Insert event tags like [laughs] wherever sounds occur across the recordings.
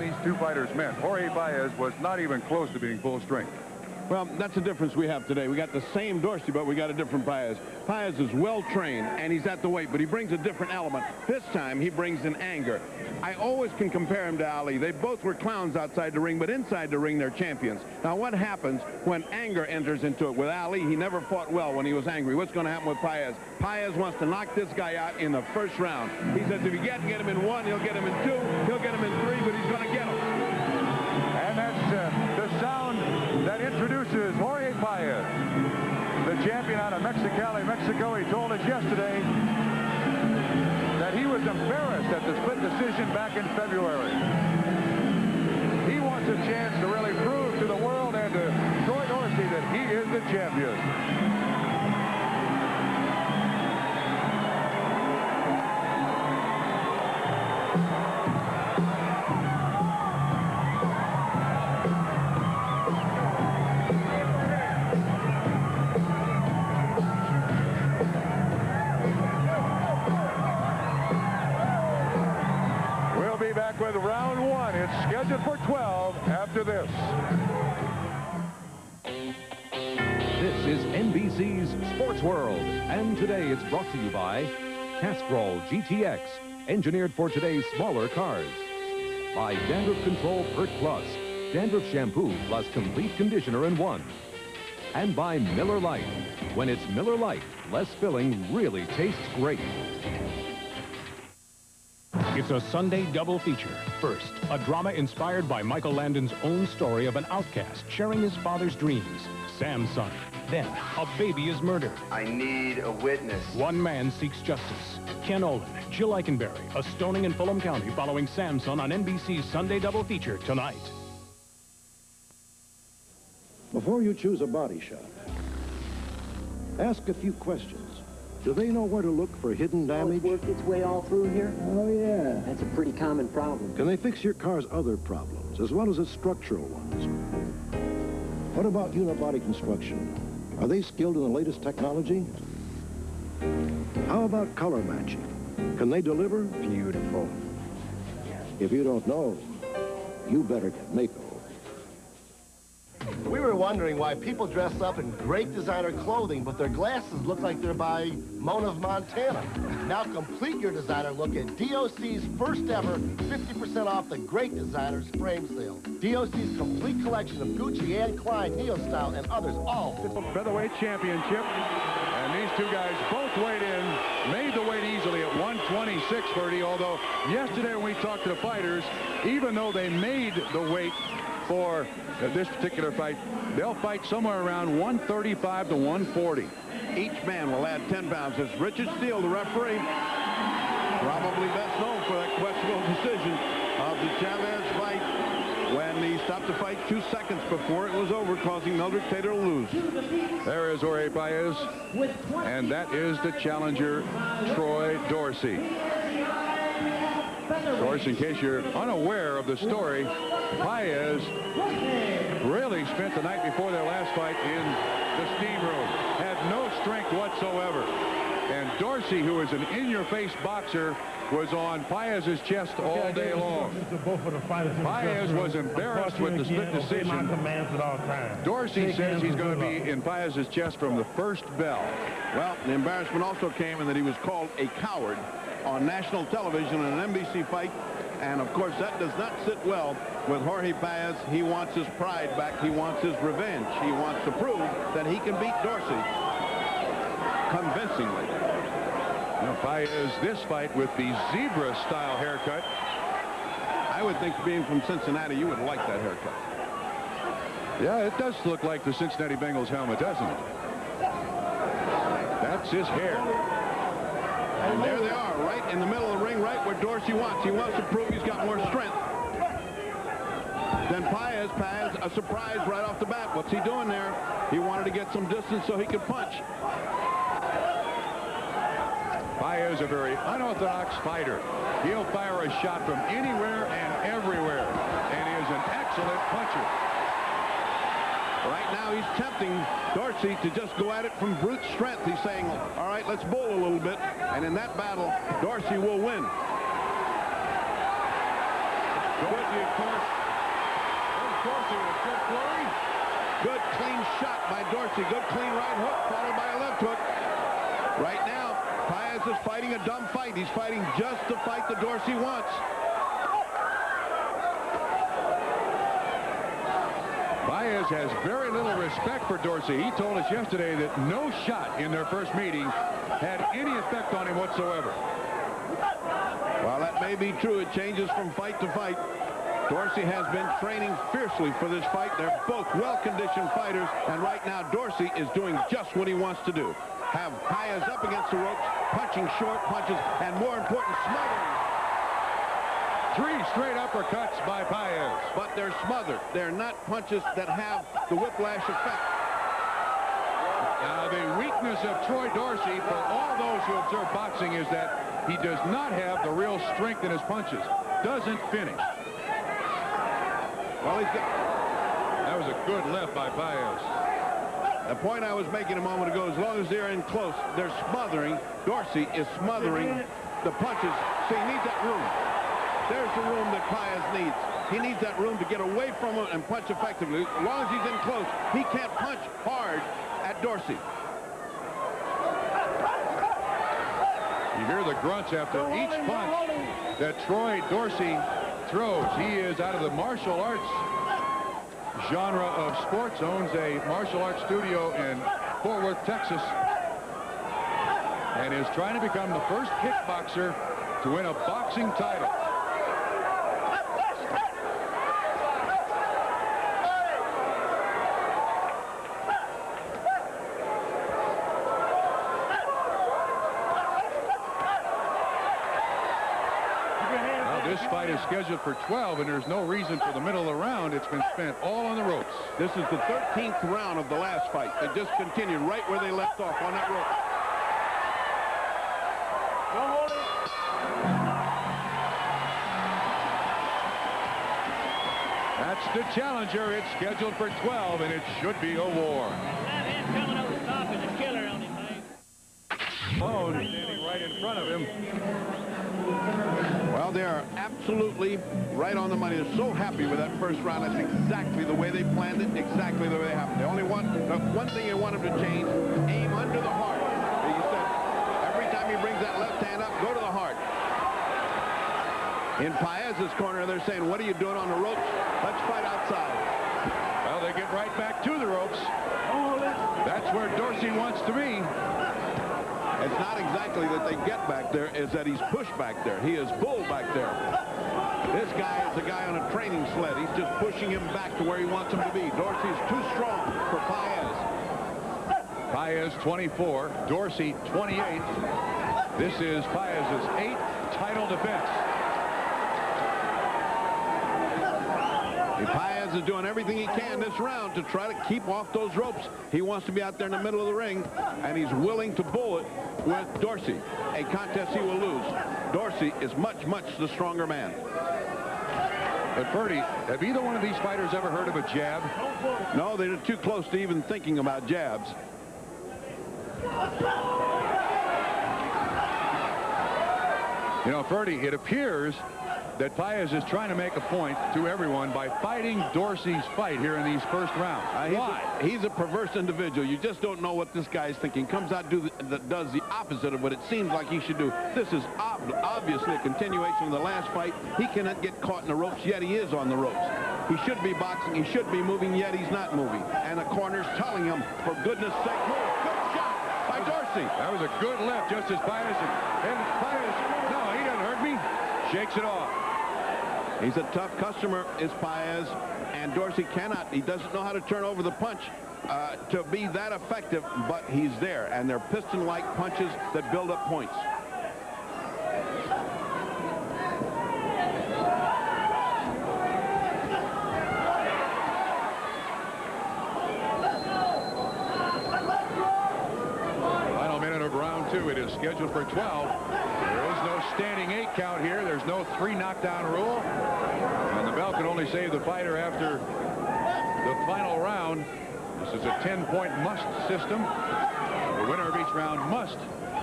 These two fighters met. Jorge Paez was not even close to being full strength. Well, that's the difference we have today. We got the same Dorsey, but we got a different Paez. Paez is well-trained, and he's at the weight, but he brings a different element. This time, he brings an anger. I always can compare him to Ali. They both were clowns outside the ring, but inside the ring, they're champions. Now, what happens when anger enters into it? With Ali, he never fought well when he was angry. What's going to happen with Paez? Paez wants to knock this guy out in the first round. He says if he can't get him in one, he'll get him in two, he'll get him in three, but he's going to get him. And that's uh, champion out of Mexicali, Mexico. He told us yesterday that he was embarrassed at the split decision back in February. He wants a chance to really prove to the world and to Troy Dorsey that he is the champion. Brought to you by Castrol GTX, engineered for today's smaller cars. By Dandruff Control Pert Plus, dandruff shampoo plus complete conditioner in one. And by Miller Lite. When it's Miller Lite, less filling really tastes great. It's a Sunday double feature. First, a drama inspired by Michael Landon's own story of an outcast sharing his father's dreams, Sam's son. Then, a baby is murdered. I need a witness. One man seeks justice. Ken Olin, Jill Eikenberry, a stoning in Fulham County following Sam's son on NBC's Sunday double feature tonight. Before you choose a body shop, ask a few questions. Do they know where to look for hidden damage? Oh, it's worked its way all through here? Oh, yeah. That's a pretty common problem. Can they fix your car's other problems, as well as its structural ones? What about unibody construction? Are they skilled in the latest technology? How about color matching? Can they deliver? Beautiful. If you don't know, you better get Maaco. We were wondering why people dress up in great designer clothing, but their glasses look like they're by Mona of Montana. Now complete your designer look at DOC's first ever 50% off the Great Designers frame sale. DOC's complete collection of Gucci and Klein, Neo Style, and others all. Featherweight championship. And these two guys both weighed in, made the weight easily at 126.30, although yesterday when we talked to the fighters, even though they made the weight for this particular fight. They'll fight somewhere around 135 to 140. Each man will add 10 pounds. It's Richard Steele, the referee, probably best known for that questionable decision of the Chavez fight when he stopped the fight two seconds before it was over, causing Meldrick Taylor to lose. There is Jorge Paez, and that is the challenger, Troy Dorsey. Of course, in case you're unaware of the story, Paez really spent the night before their last fight in the steam room. Had no strength whatsoever. And Dorsey, who is an in-your-face boxer, was on Paez's chest all day long. Paez was embarrassed with the split decision. Dorsey says he's going to be in Paez's chest from the first bell. Well, the embarrassment also came in that he was called a coward on national television in an NBC fight. And, of course, that does not sit well with Jorge Paez. He wants his pride back. He wants his revenge. He wants to prove that he can beat Dorsey convincingly. Now, Paez, this fight with the zebra-style haircut. I would think being from Cincinnati, you would like that haircut. Yeah, it does look like the Cincinnati Bengals helmet, doesn't it? That's his hair. And there they are, right in the middle of the ring, right where Dorsey wants. He wants to prove he's got more strength. Then Paez, Paez, a surprise right off the bat. What's he doing there? He wanted to get some distance so he could punch. Paez, a very unorthodox fighter. He'll fire a shot from anywhere and everywhere. And he is an excellent puncher. Right now, he's tempting Dorsey to just go at it from brute strength. He's saying, all right, let's bowl a little bit. And in that battle, Dorsey will win. Dorsey, of course, Dorsey with a good flurry. Good, clean shot by Dorsey. Good, clean right hook, followed by a left hook. Right now, Paez is fighting a dumb fight. He's fighting just the fight that Dorsey wants. Paez has very little respect for Dorsey. He told us yesterday that no shot in their first meeting had any effect on him whatsoever. While that may be true, it changes from fight to fight. Dorsey has been training fiercely for this fight. They're both well-conditioned fighters, and right now Dorsey is doing just what he wants to do. Have Paez up against the ropes, punching short punches, and more important, smothering. Three straight uppercuts by Paez. But they're smothered. They're not punches that have the whiplash effect. Now, the weakness of Troy Dorsey, for all those who observe boxing, is that he does not have the real strength in his punches. Doesn't finish. Well, he's got... That was a good left by Paez. The point I was making a moment ago, as long as they're in close, they're smothering. Dorsey is smothering the punches. So he needs that room. There's the room that Paez needs. He needs that room to get away from him and punch effectively. As long as he's in close, he can't punch hard at Dorsey. You hear the grunts after each punch that Troy Dorsey throws. He is out of the martial arts genre of sports, owns a martial arts studio in Fort Worth, Texas, and is trying to become the first kickboxer to win a boxing title. This fight is scheduled for 12, and there's no reason for the middle of the round. It's been spent all on the ropes. This is the 13th round of the last fight. They just continued right where they left off on that rope. That's the challenger. It's scheduled for 12, and it should be a war. Oh, standing right in front of him. Well, they are absolutely right on the money. They're so happy with that first round. That's exactly the way they planned it, exactly the way they happened. They only want, the one thing they want him to change, aim under the heart. He said, every time he brings that left hand up, go to the heart. In Paez's corner, they're saying, what are you doing on the ropes? Let's fight outside. Well, they get right back to the ropes. Oh, that's where Dorsey wants to be. It's not exactly that they get back there, is that he's pushed back there. He is bull back there. This guy is a guy on a training sled. He's just pushing him back to where he wants him to be. Dorsey's too strong for Paez. Paez 24, Dorsey 28. This is Paez's eighth title defense. Paez is doing everything he can this round to try to keep off those ropes. He wants to be out there in the middle of the ring, and he's willing to bull it with Dorsey. A contest he will lose. Dorsey is much, much the stronger man. But Ferdy, have either one of these fighters ever heard of a jab? No, they're too close to even thinking about jabs. You know, Ferdy, it appears that Paez is trying to make a point to everyone by fighting Dorsey's fight here in these first rounds. Uh, he's Why? A, he's a perverse individual. You just don't know what this guy's thinking. Comes out do the, that does the opposite of what it seems like he should do. This is ob obviously a continuation of the last fight. He cannot get caught in the ropes, yet he is on the ropes. He should be boxing. He should be moving, yet he's not moving. And the corner's telling him, for goodness sake, move. Good shot by Dorsey. That was a good left, just as Paez. And Paez, no, he doesn't hurt me. Shakes it off. He's a tough customer, is Paez, and Dorsey cannot. He doesn't know how to turn over the punch uh, to be that effective, but he's there, and they're piston-like punches that build up points. Final minute of round two. It is scheduled for 12. Standing eight count here. There's no three knockdown rule. And the bell can only save the fighter after the final round. This is a 10-point must system. The winner of each round must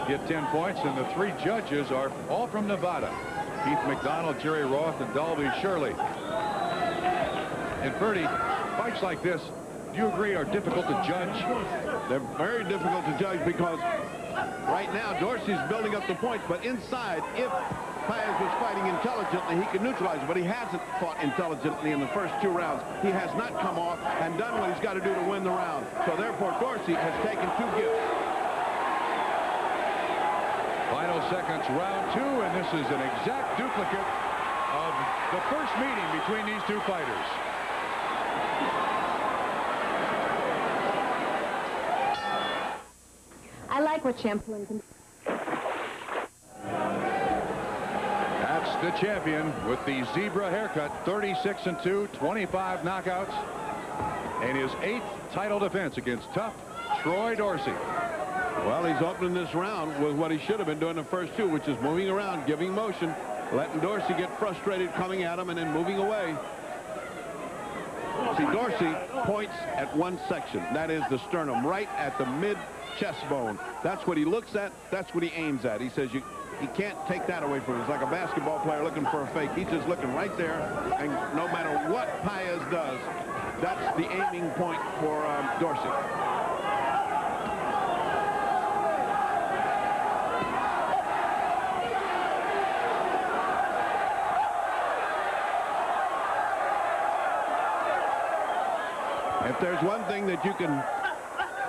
get 10 points, and the three judges are all from Nevada. Keith McDonald, Jerry Roth, and Dalby Shirley. And Ferdy, fights like this, do you agree, are difficult to judge? They're very difficult to judge because right now Dorsey's building up the points, but inside, if Paez was fighting intelligently, he could neutralize it, but he hasn't fought intelligently in the first two rounds. He has not come off and done what he's got to do to win the round. So therefore, Dorsey has taken two gifts. Final seconds, round two, and this is an exact duplicate of the first meeting between these two fighters. I like what Champlin can That's the champion with the zebra haircut, 36 and 2, 25 knockouts, and his eighth title defense against tough Troy Dorsey. Well, he's opening this round with what he should have been doing the first two, which is moving around, giving motion, letting Dorsey get frustrated coming at him and then moving away. See, Dorsey points at one section. That is the sternum, right at the mid-chest bone. That's what he looks at. That's what he aims at. He says you, he can't take that away from him. It's like a basketball player looking for a fake. He's just looking right there, and no matter what Paez does, that's the aiming point for um, Dorsey. If there's one thing that you can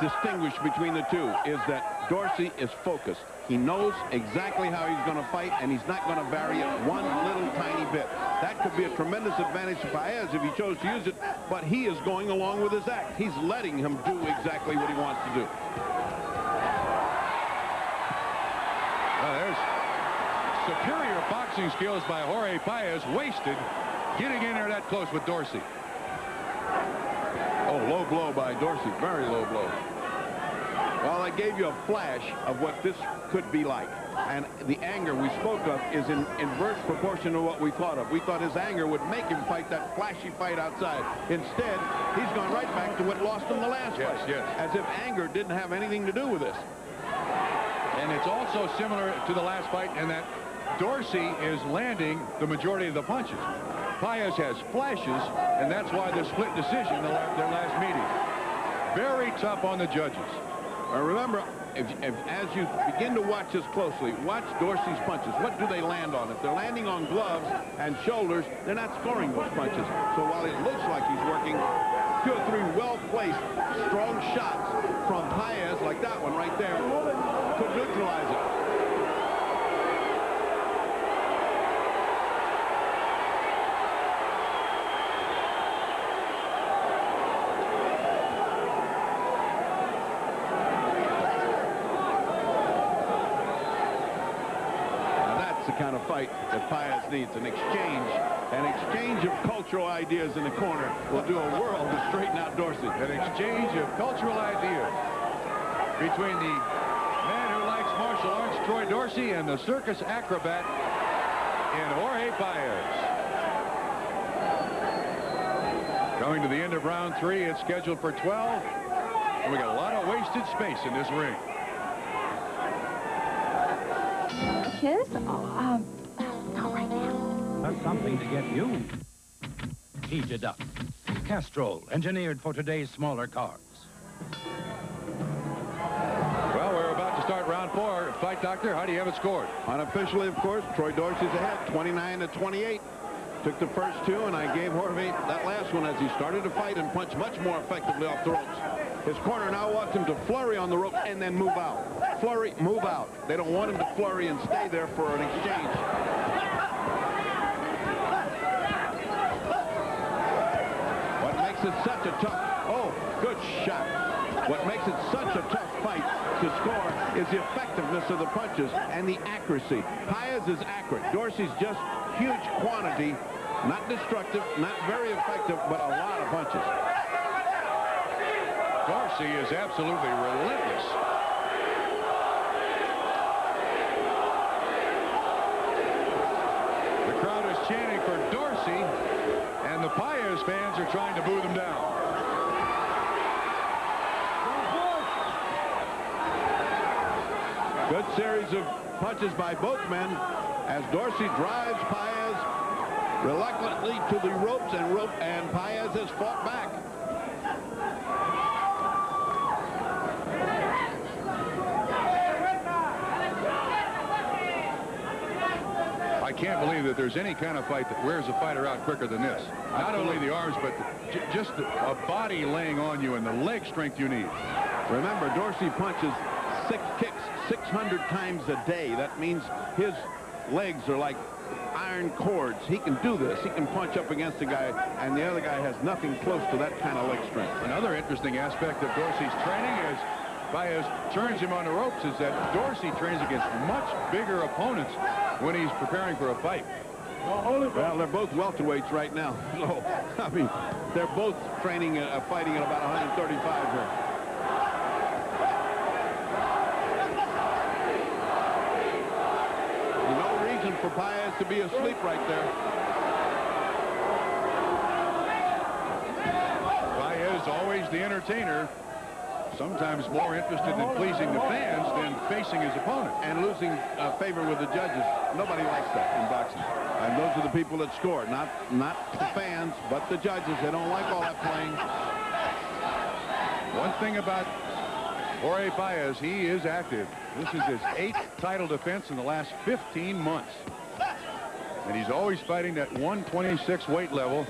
distinguish between the two is that Dorsey is focused. He knows exactly how he's going to fight, and he's not going to vary it one little tiny bit. That could be a tremendous advantage to Paez if he chose to use it, but he is going along with his act. He's letting him do exactly what he wants to do. Well, there's superior boxing skills by Jorge Paez wasted getting in there that close with Dorsey. Low blow by Dorsey. Very low blow. Well, I gave you a flash of what this could be like. And the anger we spoke of is in inverse proportion to what we thought of. We thought his anger would make him fight that flashy fight outside. Instead, he's gone right back to what lost him the last Yes, fight. yes. As if anger didn't have anything to do with this. And it's also similar to the last fight in that Dorsey is landing the majority of the punches. Paez has flashes, and that's why the split decision their last meeting. Very tough on the judges. Remember, if, if, as you begin to watch this closely, watch Dorsey's punches. What do they land on? If they're landing on gloves and shoulders, they're not scoring those punches. So while it looks like he's working two or three well-placed, strong shots from Paez, like that one right there, could neutralize it. Kind of fight that Paez needs, an exchange, an exchange of cultural ideas in the corner will do a world to straighten out Dorsey. An exchange of cultural ideas between the man who likes martial arts, Troy Dorsey, and the circus acrobat in Jorge Paez. Coming to the end of round three, it's scheduled for 12. And we got a lot of wasted space in this ring. Kiss? Oh, um, not right now. That's something to get you heated up. Castrol, engineered for today's smaller cars. Well, we're about to start round four. Fight Doctor, how do you have it scored? Unofficially, of course, Troy Dorsey's ahead, 29 to 28. Took the first two, and I gave Jorge that last one as he started to fight and punch much more effectively off the ropes. His corner now wants him to flurry on the rope and then move out. Flurry, move out. They don't want him to flurry and stay there for an exchange. What makes it such a tough... Oh, good shot. What makes it such a tough fight to score is the effectiveness of the punches and the accuracy. Paez is accurate. Dorsey's just huge quantity, not destructive, not very effective, but a lot of punches. Dorsey is absolutely relentless. The crowd is chanting and the Paez fans are trying to boo them down. Good series of punches by both men as Dorsey drives Paez reluctantly to the ropes and rope and Paez has fought back. That there's any kind of fight that wears a fighter out quicker than this. Not only the arms, but the, just a body laying on you and the leg strength you need. Remember, Dorsey punches six kicks 600 times a day. That means his legs are like iron cords. He can do this. He can punch up against a guy, and the other guy has nothing close to that kind of leg strength. Another interesting aspect of Dorsey's training is Paez turns him on the ropes is that Dorsey trains against much bigger opponents when he's preparing for a fight. Well, they're both welterweights right now. So, [laughs] I mean, they're both training, uh, fighting at about 135 here. No reason for Paez to be asleep right there. Paez, always the entertainer, sometimes more interested in pleasing the fans than facing his opponent. And losing uh, favor with the judges. Nobody likes that in boxing. And those are the people that score, not, not the fans, but the judges. They don't like all that playing. One thing about Jorge Paez, he is active. This is his eighth title defense in the last 15 months. And he's always fighting that 126 weight level.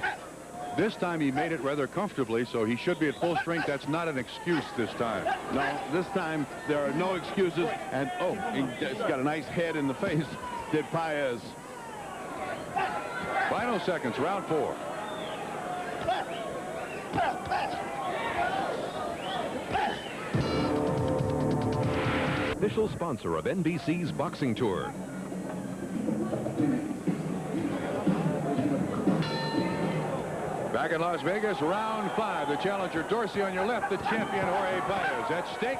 This time he made it rather comfortably, so he should be at full strength. That's not an excuse this time. No, this time there are no excuses. And, oh, he's got a nice head in the face, [laughs] did Paez. Final seconds, round four. Official sponsor of NBC's boxing tour. Back in Las Vegas, round five. The challenger Dorsey on your left, the champion Jorge Paez. At stake,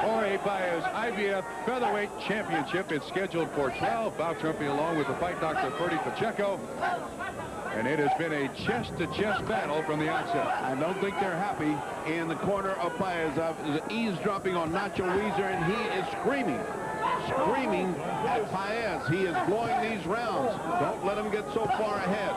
Jorge Paez IBF Featherweight Championship. It's scheduled for 12. Bob Trumpy along with the fight doctor Ferdy Pacheco. And it has been a chest-to-chest -chest battle from the outset. I don't think they're happy in the corner of Paez. Uh, eavesdropping on Nacho Weiser, and he is screaming, screaming at Paez. He is blowing these rounds. Don't let him get so far ahead.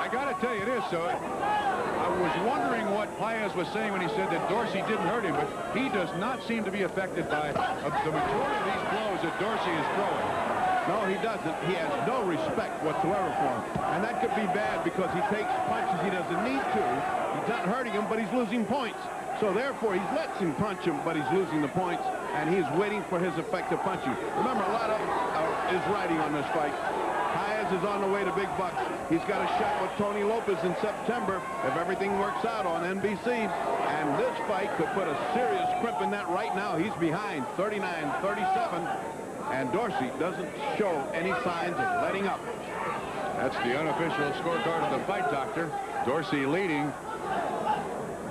I got to tell you this, so I was wondering what Paez was saying when he said that Dorsey didn't hurt him, but he does not seem to be affected by uh, the majority of these blows that Dorsey is throwing. No, he doesn't. He has no respect whatsoever for him. And that could be bad because he takes punches he doesn't need to. He's not hurting him, but he's losing points. So therefore, he lets him punch him, but he's losing the points, and he's waiting for his effective punching. Remember, a lot of uh, is riding on this fight. Is on the way to big bucks. He's got a shot with Tony Lopez in September if everything works out on NBC. And this fight could put a serious crimp in that right now. He's behind 39-37. And Dorsey doesn't show any signs of letting up. That's the unofficial scorecard of the fight doctor. Dorsey leading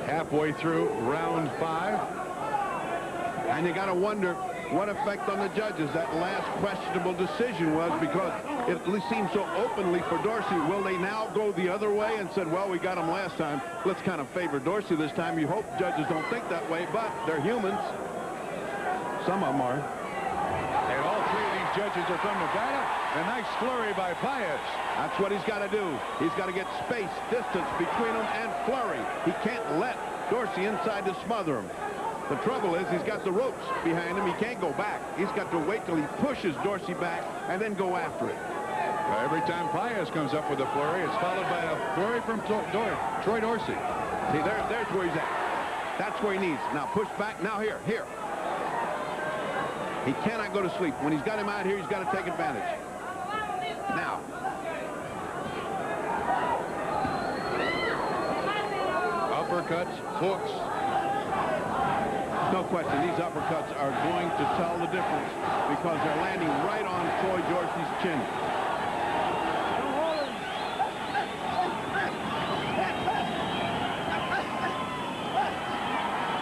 halfway through round five. And you got to wonder what effect on the judges that last questionable decision was because it seemed so openly for Dorsey. Will they now go the other way and said, well, we got him last time. Let's kind of favor Dorsey this time. You hope judges don't think that way, but they're humans. Some of them are. And all three of these judges are from Nevada. A nice flurry by Paez. That's what he's got to do. He's got to get space, distance between them and flurry. He can't let Dorsey inside to smother him. The trouble is he's got the ropes behind him. He can't go back. He's got to wait till he pushes Dorsey back and then go after it. Well, every time Paez comes up with a flurry, it's followed by a flurry from Troy Dorsey. See, there, there's where he's at. That's where he needs. Now push back. Now here, here. He cannot go to sleep. When he's got him out here, he's got to take advantage. Now. Uppercuts, hooks, no question, these uppercuts are going to tell the difference because they're landing right on Troy Dorsey's chin.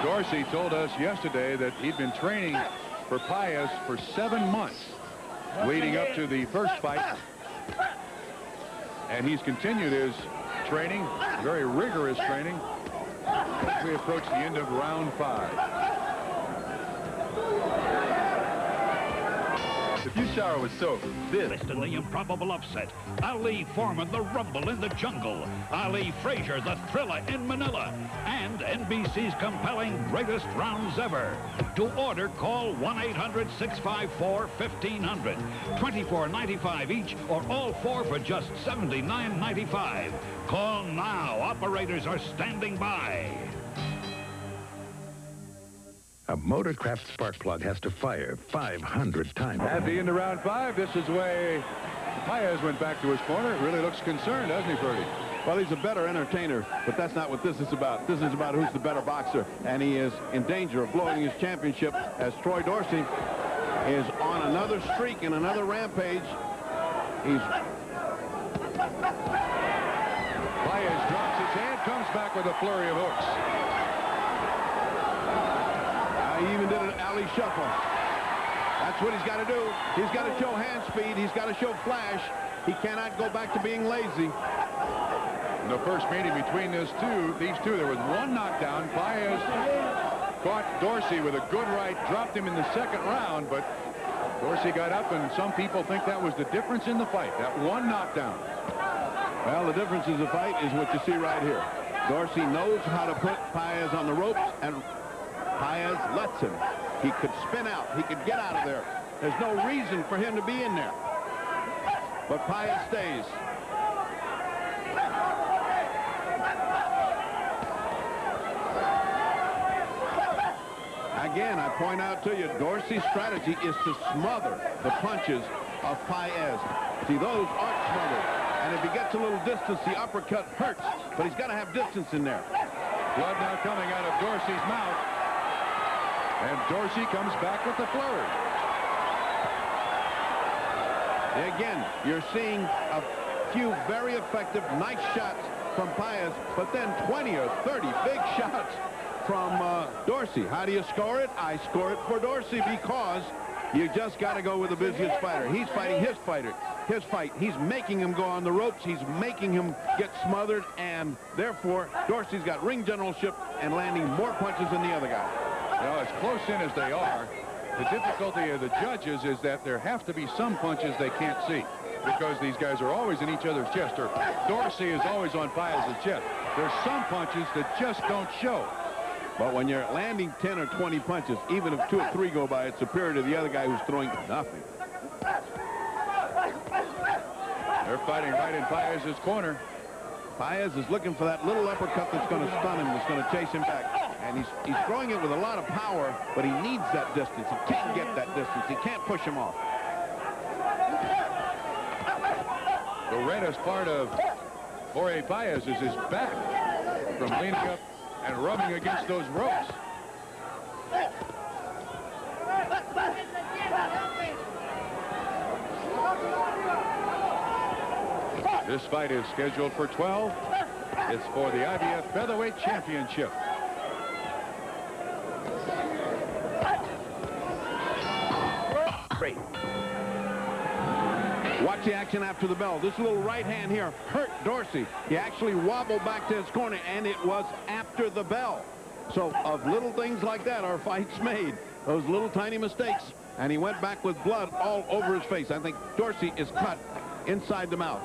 Dorsey told us yesterday that he'd been training for Paez for seven months leading up to the first fight. And he's continued his training, very rigorous training, as we approach the end of round five. You shower with soap. This. Listed the improbable upset. Ali Foreman, the rumble in the jungle. Ali Frazier, the thriller in Manila. And NBC's compelling greatest rounds ever. To order, call 1-800-654-1500. $24.95 each or all four for just $79.95. Call now. Operators are standing by. A Motorcraft spark plug has to fire 500 times. At the end of round five, this is way Paez went back to his corner. Really looks concerned, doesn't he, Ferdy? Well, he's a better entertainer, but that's not what this is about. This is about who's the better boxer, and he is in danger of blowing his championship as Troy Dorsey is on another streak and another rampage. He's Paez drops his hand, comes back with a flurry of hooks. He even did an Ali shuffle. That's what he's got to do. He's got to show hand speed. He's got to show flash. He cannot go back to being lazy. In the first meeting between these two, these two, there was one knockdown. Paez caught Dorsey with a good right, dropped him in the second round, but Dorsey got up, and some people think that was the difference in the fight, that one knockdown. Well, the difference in the fight is what you see right here. Dorsey knows how to put Paez on the ropes, and Paez lets him. He could spin out. He could get out of there. There's no reason for him to be in there. But Paez stays. Again, I point out to you, Dorsey's strategy is to smother the punches of Paez. See, those aren't smothered. And if he gets a little distance, the uppercut hurts. But he's got to have distance in there. Blood now coming out of Dorsey's mouth. And Dorsey comes back with the flurry. Again, you're seeing a few very effective, nice shots from Paez, but then 20 or 30 big [laughs] shots from uh, Dorsey. How do you score it? I score it for Dorsey because you just got to go with the busiest fighter. He's fighting his fighter, his fight. He's making him go on the ropes. He's making him get smothered, and therefore, Dorsey's got ring generalship and landing more punches than the other guy. Now, as close in as they are, the difficulty of the judges is that there have to be some punches they can't see because these guys are always in each other's chest, or Dorsey is always on Paez's chest. There's some punches that just don't show. But when you're landing 10 or 20 punches, even if two or three go by, it's superior to the other guy who's throwing nothing. They're fighting right in Paez's corner. Paez is looking for that little uppercut that's going to stun him, that's going to chase him back. And he's, he's throwing it with a lot of power, but he needs that distance. He can't get that distance. He can't push him off. The reddest part of Jorge Paez is his back from leaning up and rubbing against those ropes. This fight is scheduled for 12. It's for the IBF Featherweight Championship. The action after the bell. This little right hand here hurt Dorsey. He actually wobbled back to his corner, and it was after the bell. So of little things like that are fights made. Those little tiny mistakes. And he went back with blood all over his face. I think Dorsey is cut inside the mouth.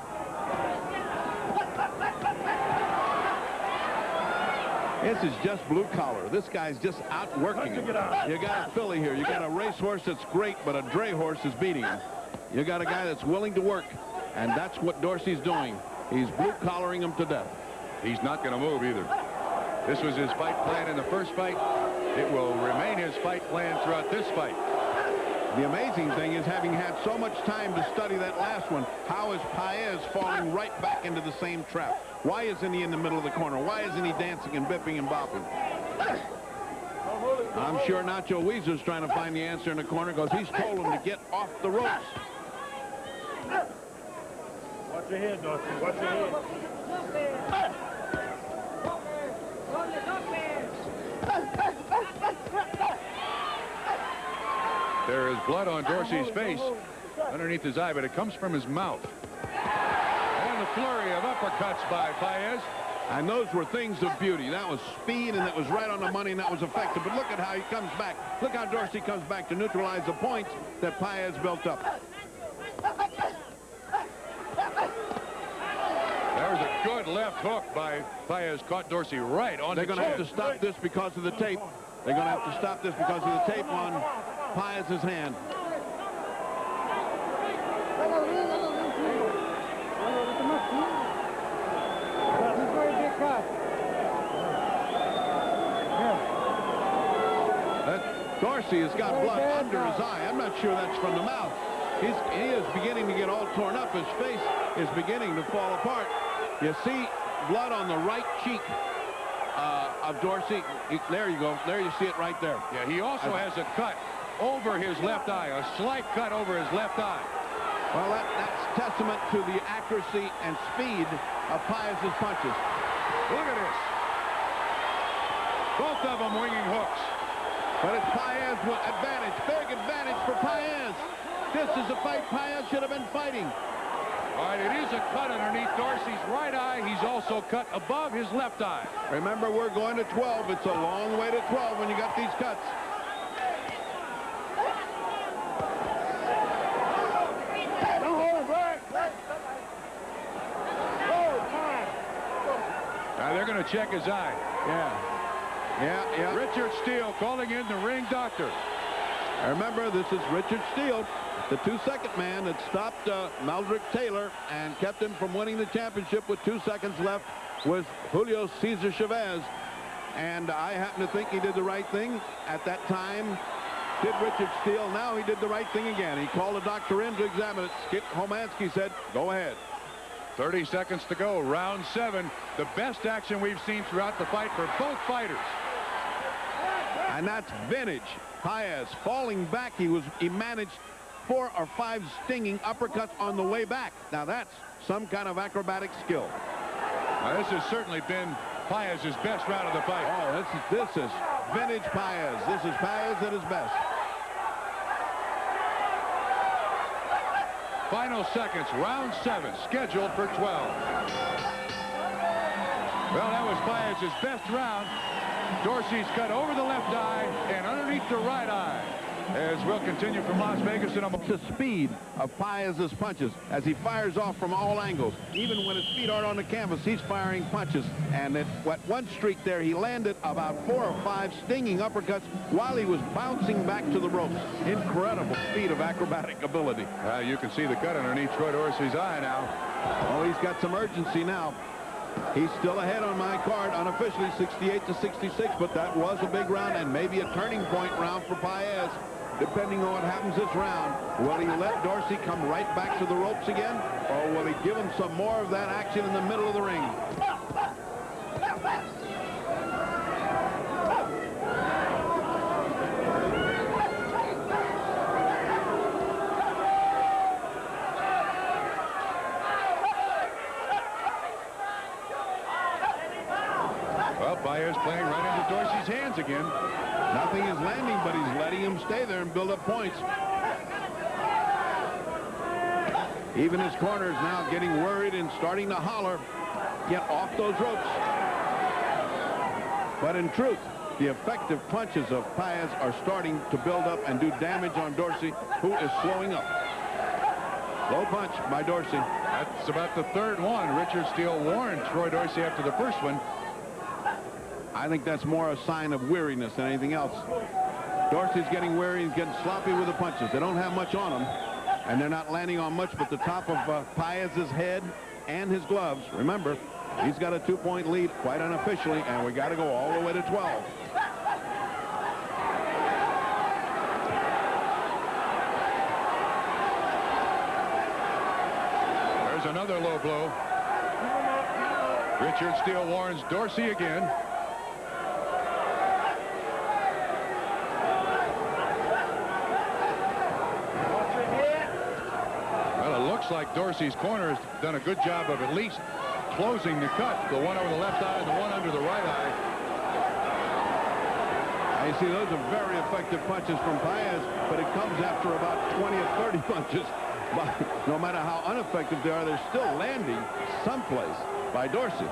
This is just blue collar. This guy's just outworking him. You got a filly here. You got a racehorse that's great, but a dray horse is beating him. You got a guy that's willing to work, and that's what Dorsey's doing. He's blue collaring him to death. He's not going to move either. This was his fight plan in the first fight. It will remain his fight plan throughout this fight. The amazing thing is having had so much time to study that last one, how is Paez falling right back into the same trap? Why isn't he in the middle of the corner? Why isn't he dancing and bipping and bopping? I'm sure Nacho Weezer's trying to find the answer in the corner because he's told him to get off the ropes. Watch your head, Dorsey. Watch your head. There is blood on Dorsey's face underneath his eye, but it comes from his mouth. And the flurry of uppercuts by Paez. And those were things of beauty. That was speed, and that was right on the money, and that was effective. But look at how he comes back. Look how Dorsey comes back to neutralize the points that Paez built up. There was a good left hook by Paez. Caught Dorsey right on They're the going to have to stop this because of the tape. They're going to have to stop this because of the tape on Paez's hand. That Dorsey has got blood under his eye. I'm not sure that's from the mouth. He's, he is beginning to get all torn up. His face is beginning to fall apart. You see blood on the right cheek uh, of Dorsey. He- there you go. There you see it right there. Yeah, he also I- has a cut over his left eye, a slight cut over his left eye. Well, that, that's testament to the accuracy and speed of Paez's punches. Look at this. Both of them winging hooks. But it's Paez with advantage, big advantage for Paez. This is a fight Paez should have been fighting. All right, it is a cut underneath Dorsey's right eye. He's also cut above his left eye. Remember, we're going to 12. It's a long way to 12 when you got these cuts. Don't hold it back. Oh, time. Now they're going to check his eye. Yeah. Yeah, yeah. Richard Steele calling in the ring doctor. Remember, this is Richard Steele, the two-second man that stopped uh, Meldrick Taylor and kept him from winning the championship with two seconds left was Julio Cesar Chavez. And I happen to think he did the right thing at that time. Did Richard Steele. Now he did the right thing again. He called a doctor in to examine it. Flip Homansky said, go ahead. 30 seconds to go. Round seven. The best action we've seen throughout the fight for both fighters. And that's vintage. Paez falling back. He was he managed four or five stinging uppercuts on the way back. Now that's some kind of acrobatic skill. Now, this has certainly been Paez's best round of the fight. Oh, this is this is vintage Paez. This is Paez at his best. Final seconds, round seven, scheduled for 12. Well, that was Paez's best round. Dorsey's cut over the left eye and underneath the right eye. As we'll continue from Las Vegas in a moment. The speed of Paez's punches as he fires off from all angles. Even when his feet aren't on the canvas, he's firing punches. And at what one streak there, he landed about four or five stinging uppercuts while he was bouncing back to the ropes. Incredible feat of acrobatic ability. Uh, you can see the cut underneath Troy Dorsey's eye now. Oh, he's got some urgency now. He's still ahead on my card, unofficially 68 to 66, but that was a big round and maybe a turning point round for Paez. Depending on what happens this round, will he let Dorsey come right back to the ropes again, or will he give him some more of that action in the middle of the ring? Well, Paez playing Dorsey's hands again. Nothing is landing, but he's letting him stay there and build up points. Even his corner is now getting worried and starting to holler. Get off those ropes. But in truth, the effective punches of Paez are starting to build up and do damage on Dorsey, who is slowing up. Low punch by Dorsey. That's about the third one. Richard Steele warned Troy Dorsey after the first one. I think that's more a sign of weariness than anything else. Dorsey's getting weary and getting sloppy with the punches. They don't have much on him, and they're not landing on much but the top of uh, Paez's head and his gloves. Remember, he's got a two-point lead quite unofficially, and we got to go all the way to 12. There's another low blow. Richard Steele warns Dorsey again. Well, it looks like Dorsey's corner has done a good job of at least closing the cut. The one over the left eye and the one under the right eye. You see, those are very effective punches from Paez, but it comes after about 20 or 30 [laughs] punches. But no matter how ineffective they are, they're still landing someplace by Dorsey.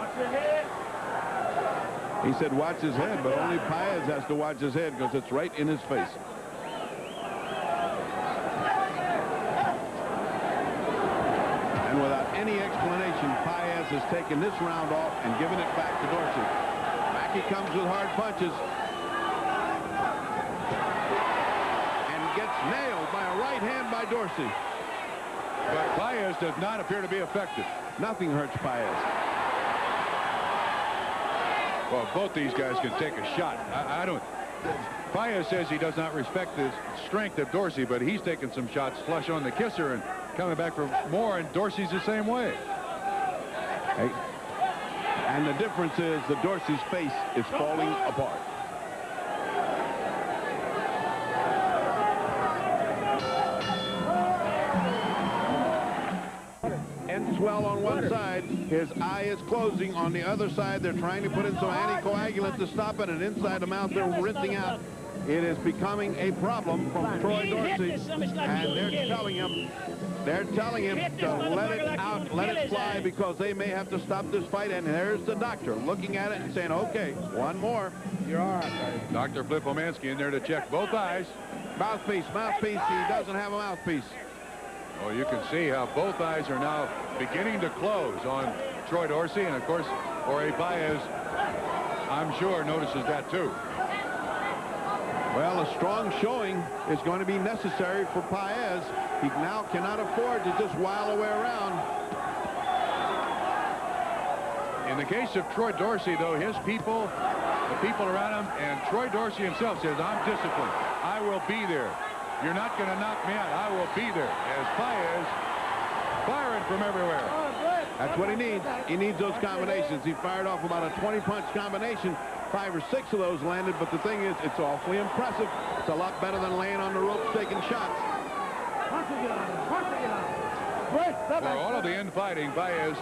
He said watch his head, but only Paez has to watch his head because it's right in his face. And without any explanation, Paez has taken this round off and given it back to Dorsey. Mackey comes with hard punches. And gets nailed by a right hand by Dorsey. But Paez does not appear to be effective. Nothing hurts Paez. Well, both these guys can take a shot. I, I don't... Paez says he does not respect the strength of Dorsey, but he's taking some shots flush on the kisser and coming back for more, and Dorsey's the same way. Hey. And the difference is that Dorsey's face is falling apart. And swell on one side, his eye is closing. On the other side, they're trying to put in some anticoagulant to stop it, and inside the mouth, they're rinsing out. It is becoming a problem from Troy Dorsey, and they're telling him they're telling him to let it out, let it fly, because they may have to stop this fight. And there's the doctor looking at it and saying, okay, one more. You're all right, Dr. Flip Homansky in there to check both eyes. Mouthpiece, mouthpiece. He doesn't have a mouthpiece. Well, you can see how both eyes are now beginning to close on Troy Dorsey. And, of course, Jorge Paez, I'm sure, notices that, too. Well, a strong showing is going to be necessary for Paez. He now cannot afford to just while away around. In the case of Troy Dorsey, though, his people, the people around him, and Troy Dorsey himself says, I'm disciplined. I will be there. You're not going to knock me out. I will be there. As Paez firing from everywhere. That's what he needs. He needs those combinations. He fired off about a 20-punch combination. Five or six of those landed, but the thing is, it's awfully impressive. It's a lot better than laying on the ropes taking shots. For all of the infighting, Paez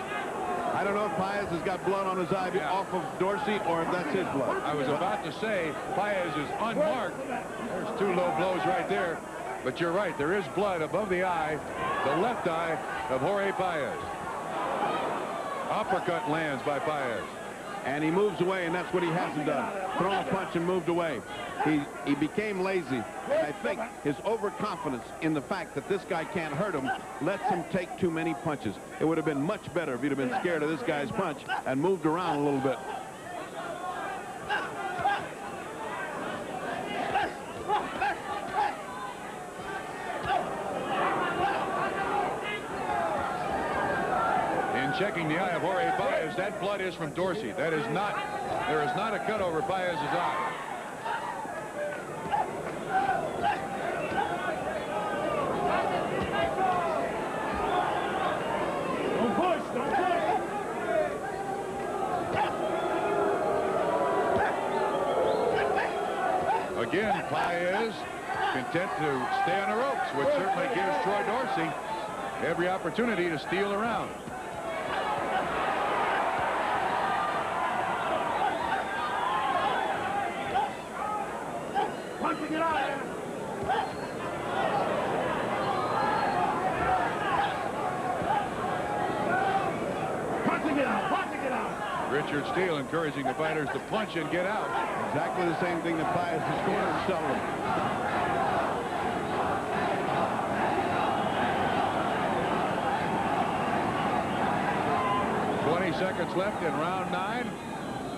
I don't know if Paez has got blood on his eye yeah. off of Dorsey or if that's his blood. I was about to say Paez is unmarked. There's two low blows right there. But you're right, there is blood above the eye, the left eye of Jorge Paez. Uppercut lands by Paez. And he moves away, and that's what he hasn't done. Thrown a punch and moved away. He, he became lazy. I think his overconfidence in the fact that this guy can't hurt him lets him take too many punches. It would have been much better if he'd have been scared of this guy's punch and moved around a little bit. checking the eye of Jorge. That blood is from Dorsey. That is not, there is not a cut over Paez's eye. Don't push, don't push. Again, Paez content to stay on the ropes, which certainly gives Troy Dorsey every opportunity to steal around. Richard Steele encouraging the fighters to punch and get out. Exactly the same thing that Paez is going to tell them. 20 seconds left in round nine.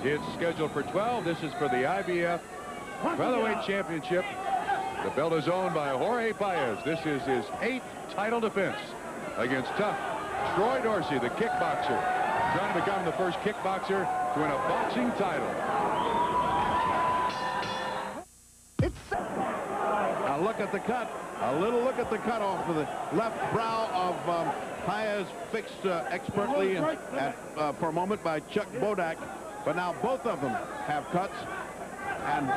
It's scheduled for 12. This is for the IBF Featherweight Championship. The belt is owned by Jorge Paez. This is his eighth title defense against tough Troy Dorsey, the kickboxer, trying to become the first kickboxer to win a boxing title. It's a look at the cut. A little look at the cut off of the left brow of um, Paez, fixed uh, expertly at, uh, for a moment by Chuck Bodak. But now both of them have cuts and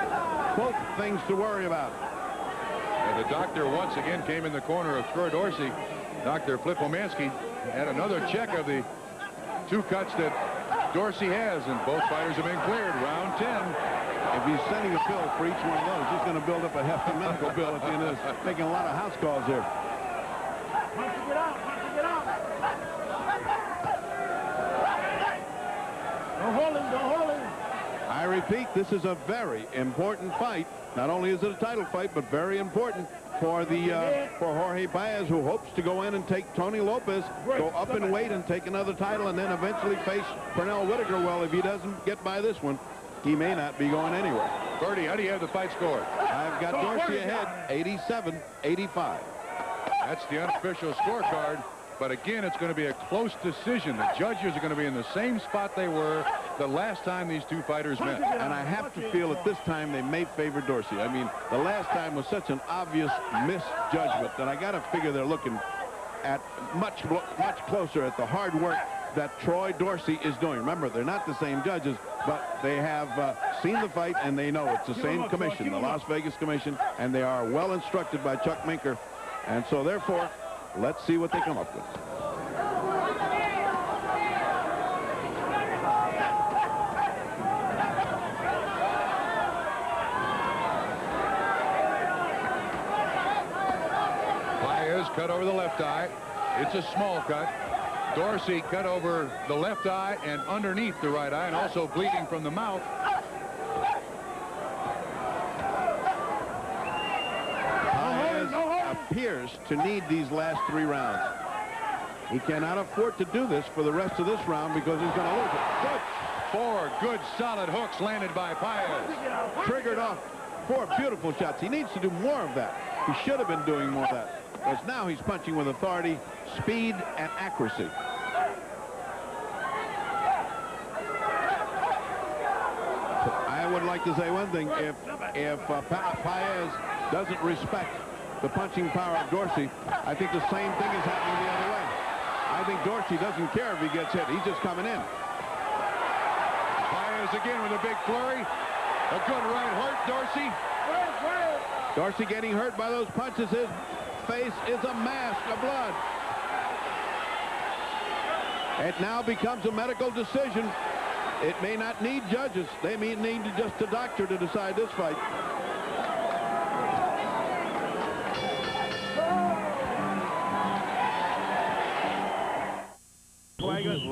both things to worry about. And the doctor once again came in the corner of Troy Dorsey. Dr. Flip Homansky had another check of the two cuts that Dorsey has, and both fighters have been cleared. Round 10. If he's sending a bill for each one of those, he's going to build up a hefty medical bill at the end of this, making a lot of house calls here. Don't hold him, don't hold him. I repeat, this is a very important fight. Not only is it a title fight, but very important for the uh, for Jorge Paez, who hopes to go in and take Tony Lopez, go up in weight and take another title, and then eventually face Pernell Whitaker. Well, if he doesn't get by this one, he may not be going anywhere. Ferdy, how do you have the fight score? I've got Dorsey ahead, 87-85. That's the unofficial scorecard. But again, it's going to be a close decision. The judges are going to be in the same spot they were the last time these two fighters met. And I have to feel at this time they may favor Dorsey. I mean, the last time was such an obvious misjudgment that I got to figure they're looking at much, much closer at the hard work that Troy Dorsey is doing. Remember, they're not the same judges, but they have uh, seen the fight and they know it's the same commission, the Las Vegas Commission, and they are well instructed by Chuck Minker. And so, therefore, let's see what they come up with. Cut over the left eye. It's a small cut. Dorsey cut over the left eye and underneath the right eye and also bleeding from the mouth. Paez appears to need these last three rounds. He cannot afford to do this for the rest of this round because he's going to lose it. Good. Four good solid hooks landed by Paez. Triggered off four beautiful shots. He needs to do more of that. He should have been doing more of that. Because now he's punching with authority, speed, and accuracy. I would like to say one thing. If if uh, Paez doesn't respect the punching power of Dorsey, I think the same thing is happening the other way. I think Dorsey doesn't care if he gets hit. He's just coming in. Paez again with a big flurry. A good right hook, Dorsey. Dorsey getting hurt by those punches. His face is a mask of blood. It now becomes a medical decision. It may not need judges. They may need just a doctor to decide this fight.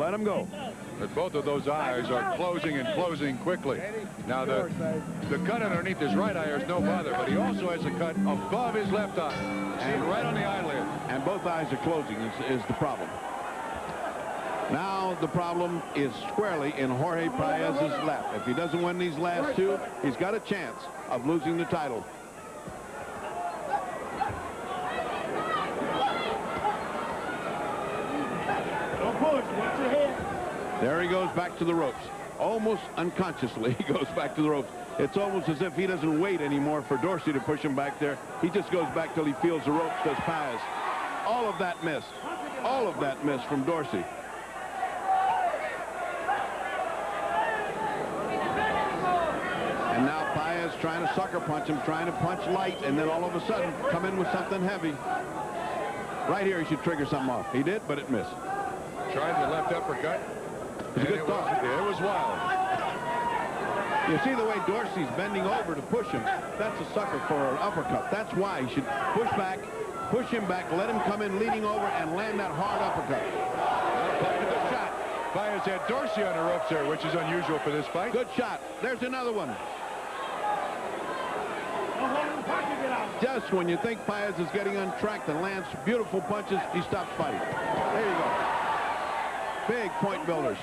Let him go. But both of those eyes are closing and closing quickly. Now, the, the cut underneath his right eye is no bother, but he also has a cut above his left eye. And right on the eyelid. And both eyes are closing is, is the problem. Now the problem is squarely in Jorge Paez's lap. If he doesn't win these last two, he's got a chance of losing the title. Don't push. Watch your head. There he goes back to the ropes. Almost unconsciously, [laughs] he goes back to the ropes. It's almost as if he doesn't wait anymore for Dorsey to push him back there. He just goes back till he feels the ropes, does Paez. All of that missed. All of that missed from Dorsey. And now Paez trying to sucker punch him, trying to punch light, and then all of a sudden come in with something heavy. Right here, he should trigger something off. He did, but it missed. Tried the left uppercut. It's a good it thought. Was, it was wild. You see the way Dorsey's bending over to push him. That's a sucker for an uppercut. That's why he should push back, push him back, let him come in leaning over, and land that hard uppercut. Good shot. Paez had Dorsey on the ropes there, which is unusual for this fight. Good shot. There's another one. Just when you think Paez is getting untracked and lands beautiful punches, he stops fighting. There you go. Big point builders.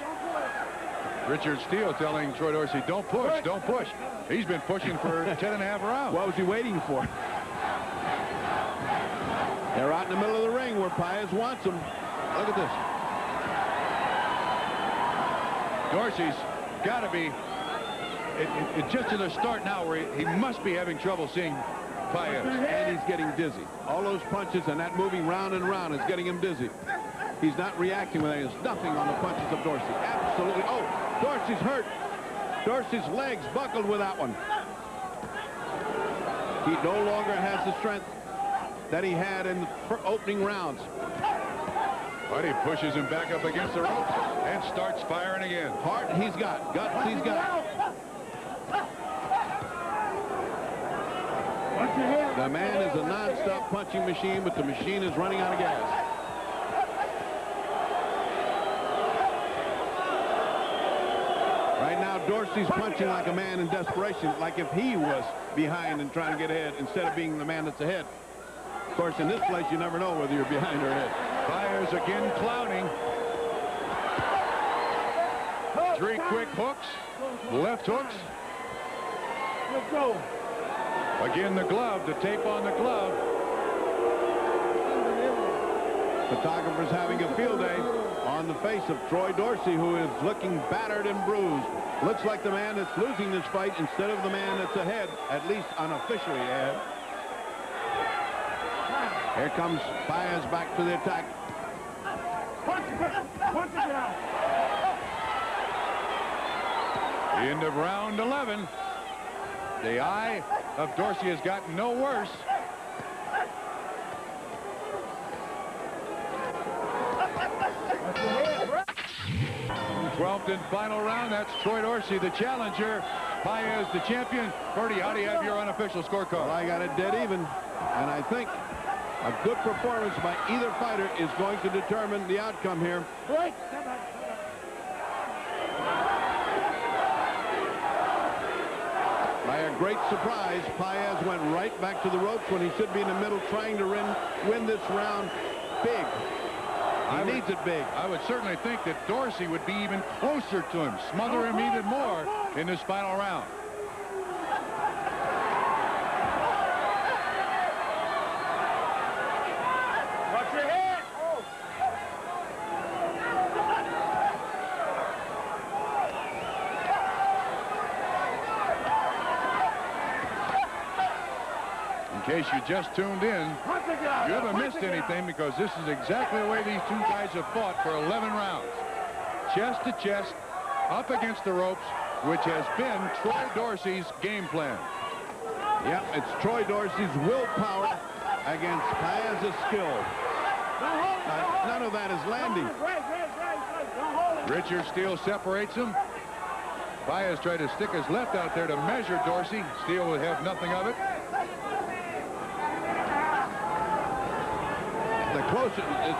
Richard Steele telling Troy Dorsey, don't push, don't push. He's been pushing for [laughs] 10 and a half rounds. What was he waiting for? They're out in the middle of the ring where Paez wants them. Look at this. Dorsey's got to be, it, it, it just to the start now where he, he must be having trouble seeing Paez. And he's getting dizzy. All those punches and that moving round and round is getting him dizzy. He's not reacting with anything. There's nothing on the punches of Dorsey. Absolutely. Oh, Dorsey's hurt. Dorsey's legs buckled with that one. He no longer has the strength that he had in the opening rounds. But he pushes him back up against the ropes and starts firing again. Heart he's got. Guts he's got. The man is a non-stop punching machine, but the machine is running out of gas. Right now, Dorsey's punching like a man in desperation, like if he was behind and trying to get ahead instead of being the man that's ahead. Of course, in this place, you never know whether you're behind or ahead. Fires again clowning. Three quick hooks, left hooks. Let's go. Again, the glove, the tape on the glove. Photographers having a field day face of Troy Dorsey, who is looking battered and bruised. Looks like the man that's losing this fight instead of the man that's ahead, at least unofficially ahead. Here comes Paez back to the attack. Punch, punch it down. End of round 11. The eye of Dorsey has gotten no worse. And final round. That's Troy Dorsey, the challenger. Paez, the champion. Ferdy, how do you have your unofficial scorecard? Well, I got it dead even. And I think a good performance by either fighter is going to determine the outcome here. Right. By a great surprise, Paez went right back to the ropes when he should be in the middle trying to win, win this round big. He I needs would, it big. I would certainly think that Dorsey would be even closer to him, smother him even more in this final round. Watch your head. In case you just tuned in, Punch it down. you haven't missed anything because this is exactly the way these two guys have fought for 11 rounds. Chest to chest, up against the ropes, which has been Troy Dorsey's game plan. Yep, it's Troy Dorsey's willpower against Paez's skill. Don't hold it. Uh, none of that is landing. Richard Steele separates him. Paez tried to stick his left out there to measure Dorsey. Steele would have nothing of it. Closer, it,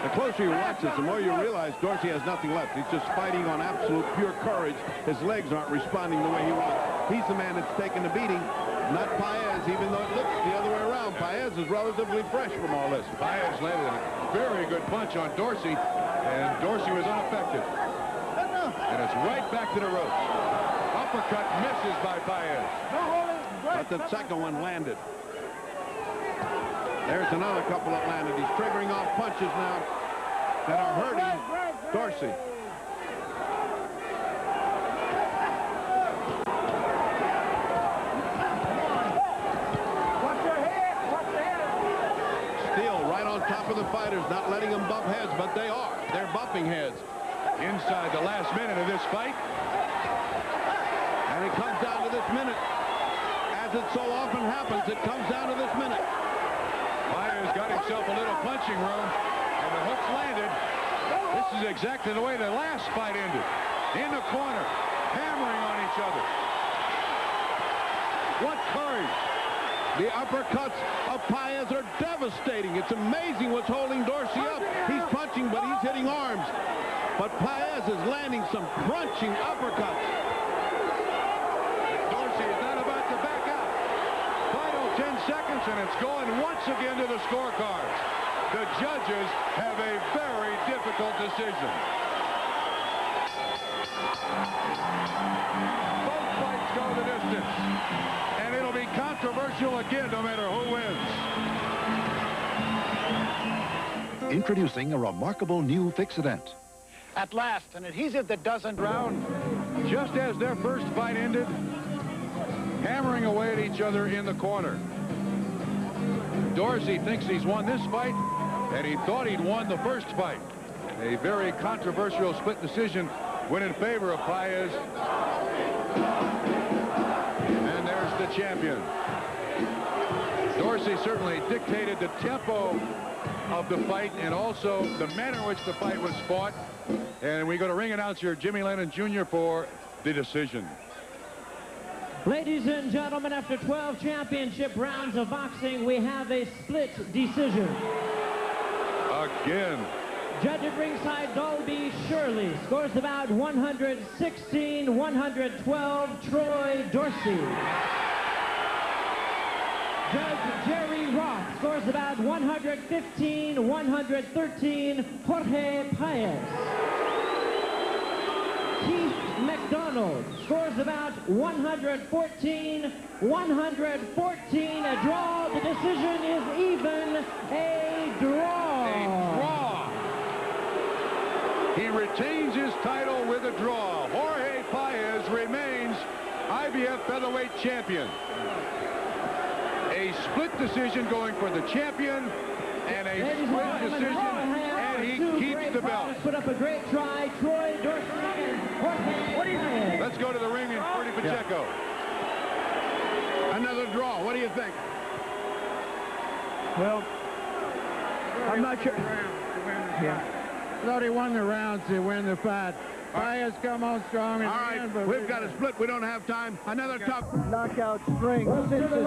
the closer you watch this, the more you realize Dorsey has nothing left. He's just fighting on absolute pure courage. His legs aren't responding the way he wants. He's the man that's taking the beating, not Paez, even though it looks the other way around. Paez is relatively fresh from all this. Paez landed a very good punch on Dorsey, and Dorsey was unaffected. And it's right back to the ropes. Uppercut misses by Paez. Don't hold it. Right. But the second one landed. There's another couple that landed. He's triggering off punches now that are hurting Dorsey. Watch your head. Watch your head. Steele right on top of the fighters, not letting them bump heads, but they are. They're bumping heads. Inside the last minute of this fight. And it comes down to this minute. As it so often happens, it comes down to this minute. Paez got himself a little punching room, and the hooks landed. This is exactly the way the last fight ended. In the corner, hammering on each other. What courage. The uppercuts of Paez are devastating. It's amazing what's holding Dorsey up. He's punching, but he's hitting arms. But Paez is landing some crunching uppercuts. And it's going once again to the scorecards. The judges have a very difficult decision. Both fights go the distance. And it'll be controversial again no matter who wins. Introducing a remarkable new Fixodent. At last, an adhesive that doesn't round. Just as their first fight ended, hammering away at each other in the corner. Dorsey thinks he's won this fight, and he thought he'd won the first fight. A very controversial split decision went in favor of Paez. And there's the champion. Dorsey certainly dictated the tempo of the fight and also the manner in which the fight was fought. And we go to ring announcer Jimmy Lennon Jr. for the decision. Ladies and gentlemen, after 12 championship rounds of boxing, we have a split decision. Again, Judge at ringside, Dalby Shirley. Scores about 116, 112, Troy Dorsey. Judge Jerry Roth scores about 115, 113, Jorge Paez. Keith McDonald scores about 114, 114, a draw. The decision is even, a draw. A draw. He retains his title with a draw. Jorge Paez remains IBF featherweight champion. A split decision going for the champion and a Ladies split decision, and he keeps the belt. Put up a great try. Troy Dorsey and Jorge Paez. Let's go to the ring and Ferdy Pacheco. Another draw. What do you think? Well, I'm not sure. Yeah. Thought he won the rounds to win the fight. Paez come on strong. All right, we've got a split. We don't have time. Another tough knockout string. Six is